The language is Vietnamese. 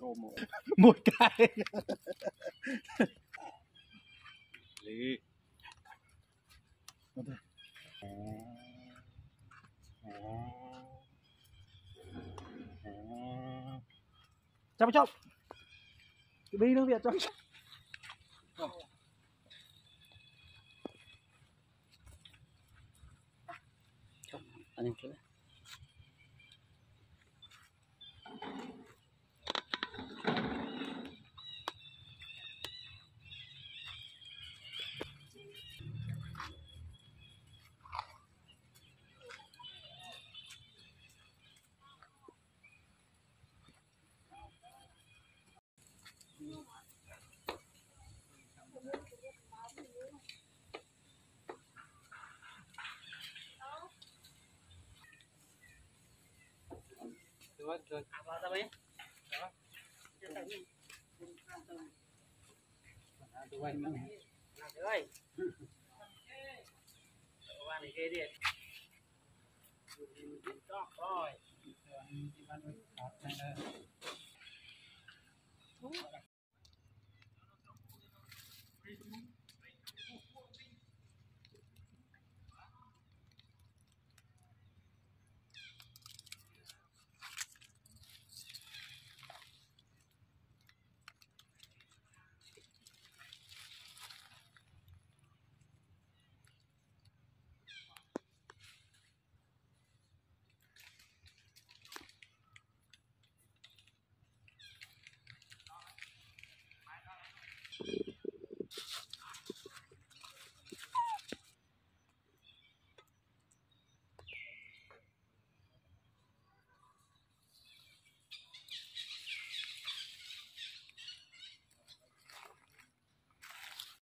một một cái lý trong trong cái bi nước việt trong anh em trước được rồi vào tao mấy tụi anh nữa ơi qua này kia đi rồi